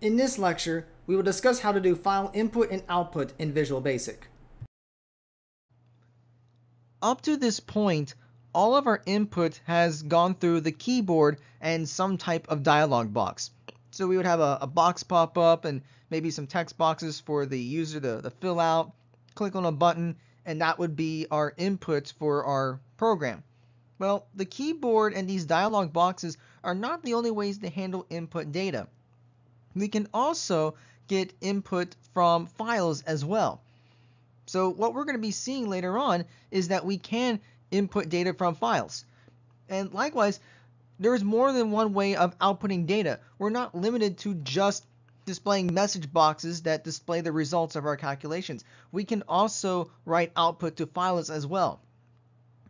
In this lecture, we will discuss how to do file input and output in Visual Basic. Up to this point, all of our input has gone through the keyboard and some type of dialog box. So we would have a, a box pop up and maybe some text boxes for the user to, to fill out, click on a button, and that would be our input for our program. Well, the keyboard and these dialog boxes are not the only ways to handle input data. We can also get input from files as well. So what we're going to be seeing later on is that we can input data from files. And likewise, there's more than one way of outputting data. We're not limited to just displaying message boxes that display the results of our calculations. We can also write output to files as well.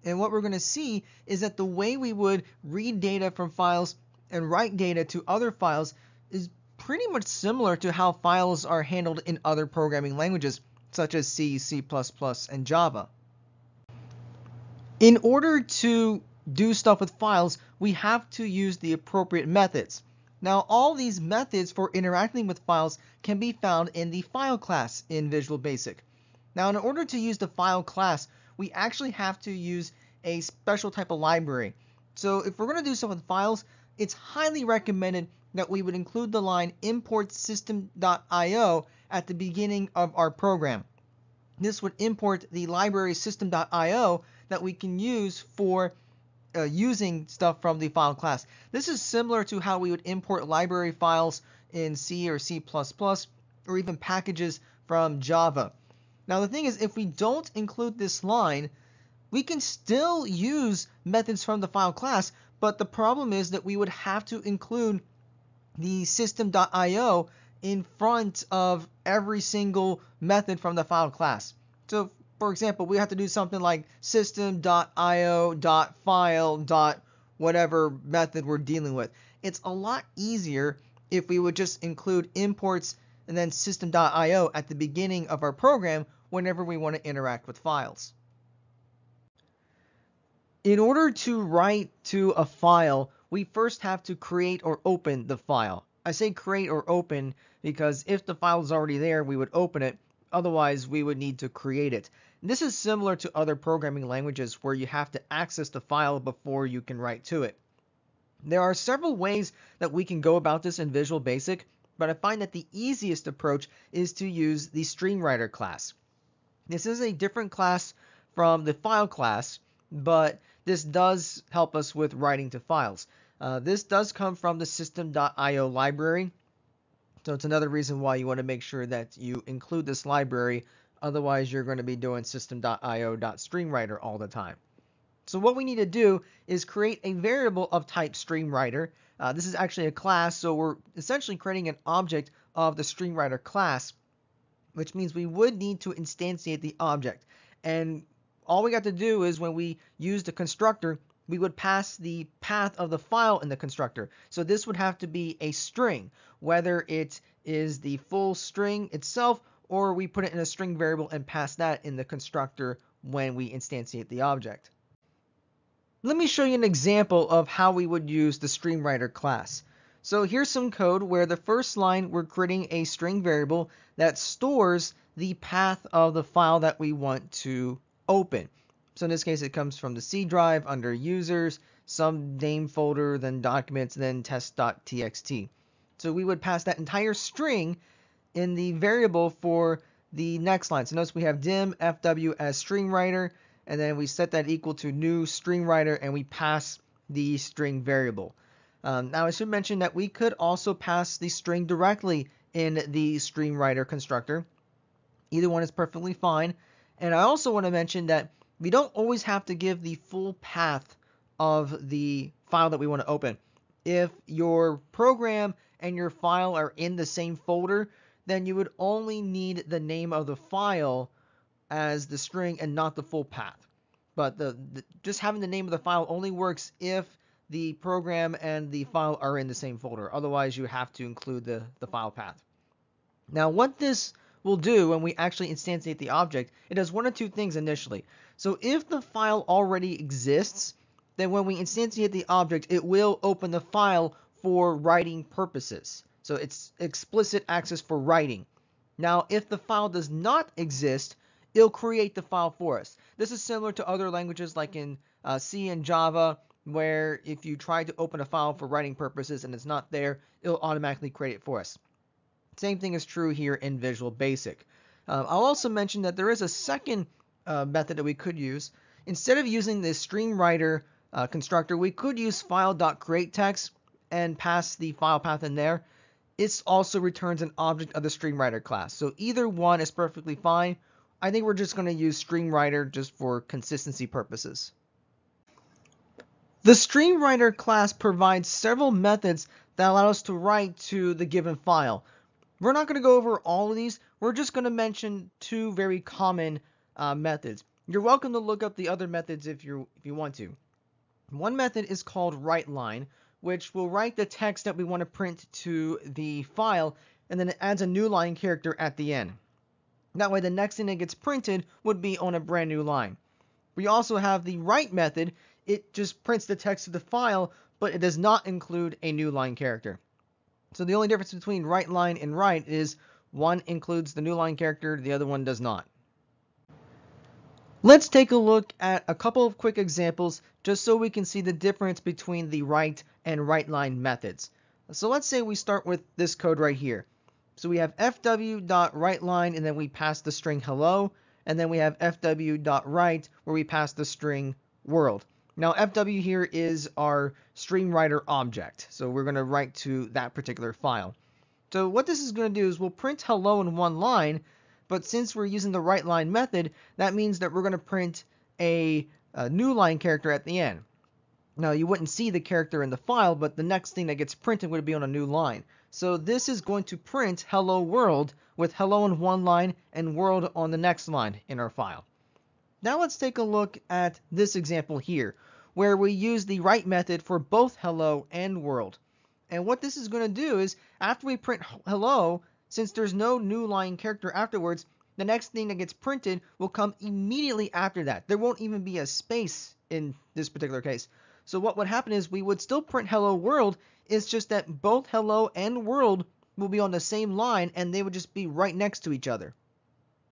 And what we're going to see is that the way we would read data from files and write data to other files is pretty much similar to how files are handled in other programming languages such as C, C++, and Java. In order to do stuff with files, we have to use the appropriate methods. Now, all these methods for interacting with files can be found in the file class in Visual Basic. Now, in order to use the file class, we actually have to use a special type of library. So if we're going to do stuff with files, it's highly recommended that we would include the line import system.io at the beginning of our program. This would import the library system.io that we can use for uh, using stuff from the file class. This is similar to how we would import library files in C or C++ or even packages from Java. Now the thing is, if we don't include this line, we can still use methods from the file class, but the problem is that we would have to include the system.io in front of every single method from the file class. So for example, we have to do something like system.io.file. whatever method we're dealing with. It's a lot easier if we would just include imports and then system.io at the beginning of our program whenever we want to interact with files. In order to write to a file, we first have to create or open the file. I say create or open because if the file is already there, we would open it. Otherwise, we would need to create it. This is similar to other programming languages where you have to access the file before you can write to it. There are several ways that we can go about this in Visual Basic, but I find that the easiest approach is to use the StreamWriter class. This is a different class from the file class, but this does help us with writing to files. Uh, this does come from the system.io library, so it's another reason why you want to make sure that you include this library Otherwise, you're going to be doing system.io.streamwriter all the time. So what we need to do is create a variable of type streamwriter. Uh, this is actually a class, so we're essentially creating an object of the streamwriter class, which means we would need to instantiate the object. And all we got to do is when we use the constructor, we would pass the path of the file in the constructor. So this would have to be a string, whether it is the full string itself or we put it in a string variable and pass that in the constructor when we instantiate the object. Let me show you an example of how we would use the StreamWriter class. So here's some code where the first line we're creating a string variable that stores the path of the file that we want to open. So in this case it comes from the C drive under users, some name folder, then documents, then test.txt. So we would pass that entire string in the variable for the next line. So notice we have dim fw as StreamWriter, and then we set that equal to new StreamWriter, and we pass the string variable. Um, now I should mention that we could also pass the string directly in the StreamWriter constructor. Either one is perfectly fine. And I also want to mention that we don't always have to give the full path of the file that we want to open. If your program and your file are in the same folder, then you would only need the name of the file as the string and not the full path. But the, the, just having the name of the file only works if the program and the file are in the same folder. Otherwise, you have to include the, the file path. Now, what this will do when we actually instantiate the object, it does one of two things initially. So if the file already exists, then when we instantiate the object, it will open the file for writing purposes. So it's explicit access for writing. Now, if the file does not exist, it'll create the file for us. This is similar to other languages like in uh, C and Java, where if you try to open a file for writing purposes and it's not there, it'll automatically create it for us. Same thing is true here in Visual Basic. Uh, I'll also mention that there is a second uh, method that we could use. Instead of using the StreamWriter uh, constructor, we could use file.createText and pass the file path in there. It also returns an object of the StreamWriter class. So either one is perfectly fine. I think we're just going to use StreamWriter just for consistency purposes. The StreamWriter class provides several methods that allow us to write to the given file. We're not going to go over all of these. We're just going to mention two very common uh, methods. You're welcome to look up the other methods if you if you want to. One method is called WriteLine, which will write the text that we want to print to the file, and then it adds a new line character at the end. That way the next thing that gets printed would be on a brand new line. We also have the write method. It just prints the text to the file, but it does not include a new line character. So the only difference between right WriteLine and write is one includes the new line character, the other one does not. Let's take a look at a couple of quick examples just so we can see the difference between the write and right WriteLine methods. So let's say we start with this code right here. So we have fw.writeLine and then we pass the string hello and then we have fw.write where we pass the string world. Now fw here is our StreamWriter object. So we're going to write to that particular file. So what this is going to do is we'll print hello in one line, but since we're using the write line method, that means that we're going to print a, a new line character at the end. Now you wouldn't see the character in the file, but the next thing that gets printed would be on a new line. So this is going to print hello world with hello in one line and world on the next line in our file. Now let's take a look at this example here where we use the write method for both hello and world. And what this is going to do is after we print hello, since there's no new line character afterwards, the next thing that gets printed will come immediately after that. There won't even be a space in this particular case. So what would happen is we would still print hello world, it's just that both hello and world will be on the same line and they would just be right next to each other.